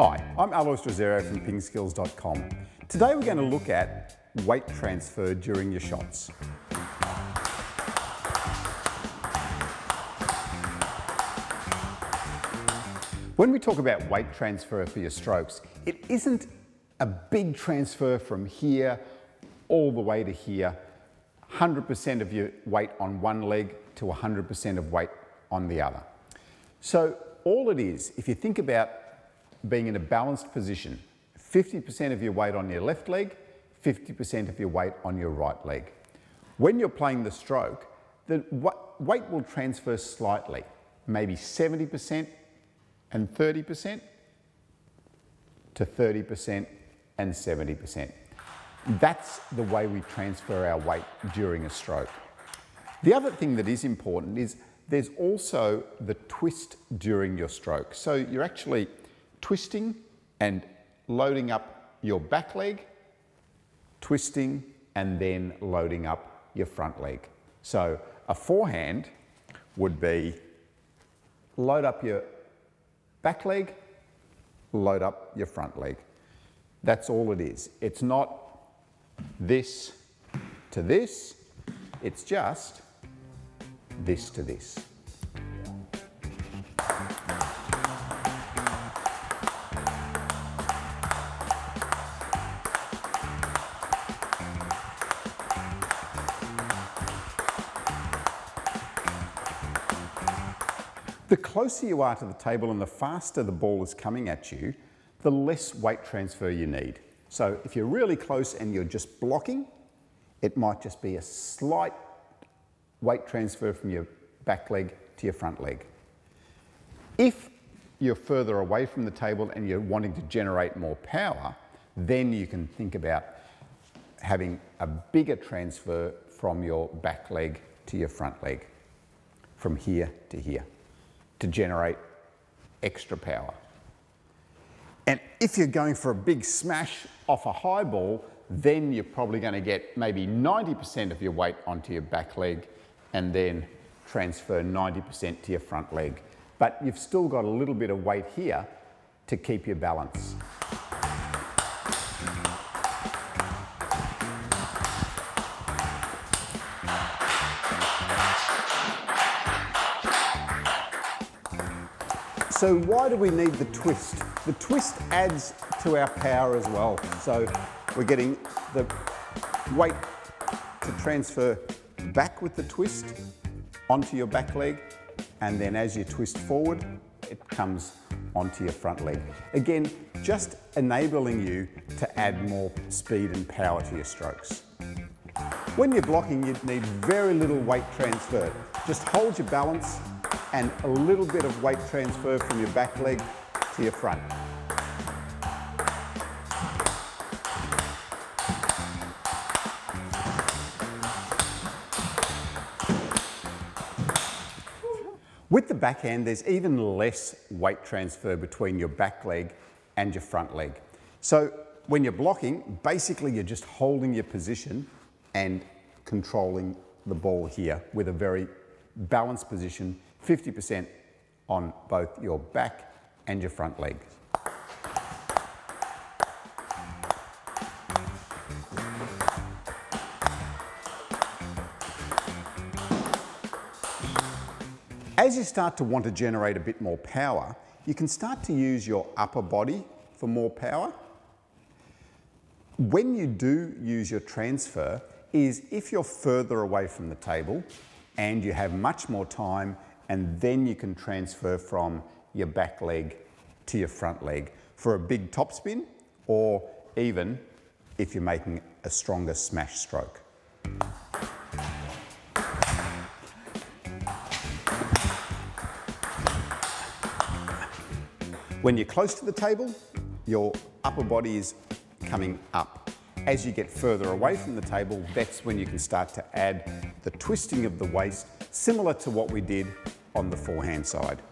Hi, I'm Alois Rosario from pingskills.com. Today we're going to look at weight transfer during your shots. When we talk about weight transfer for your strokes, it isn't a big transfer from here all the way to here, 100% of your weight on one leg to 100% of weight on the other. So all it is, if you think about being in a balanced position, 50% of your weight on your left leg, 50% of your weight on your right leg. When you're playing the stroke, the weight will transfer slightly, maybe 70% and 30% to 30% and 70%. That's the way we transfer our weight during a stroke. The other thing that is important is there's also the twist during your stroke. So you're actually twisting and loading up your back leg, twisting and then loading up your front leg. So a forehand would be load up your back leg, load up your front leg. That's all it is. It's not this to this, it's just this to this. The closer you are to the table and the faster the ball is coming at you, the less weight transfer you need. So if you're really close and you're just blocking, it might just be a slight weight transfer from your back leg to your front leg. If you're further away from the table and you're wanting to generate more power, then you can think about having a bigger transfer from your back leg to your front leg, from here to here to generate extra power. And if you're going for a big smash off a high ball, then you're probably going to get maybe 90% of your weight onto your back leg and then transfer 90% to your front leg. But you've still got a little bit of weight here to keep your balance. So why do we need the twist? The twist adds to our power as well. So we're getting the weight to transfer back with the twist onto your back leg and then as you twist forward it comes onto your front leg. Again, just enabling you to add more speed and power to your strokes. When you're blocking, you need very little weight transfer. Just hold your balance and a little bit of weight transfer from your back leg to your front. With the backhand, there's even less weight transfer between your back leg and your front leg. So when you're blocking, basically you're just holding your position and controlling the ball here with a very balanced position 50% on both your back and your front legs. As you start to want to generate a bit more power, you can start to use your upper body for more power. When you do use your transfer is if you're further away from the table and you have much more time and then you can transfer from your back leg to your front leg for a big topspin or even if you're making a stronger smash stroke. When you're close to the table, your upper body is coming up. As you get further away from the table, that's when you can start to add the twisting of the waist, similar to what we did on the forehand side.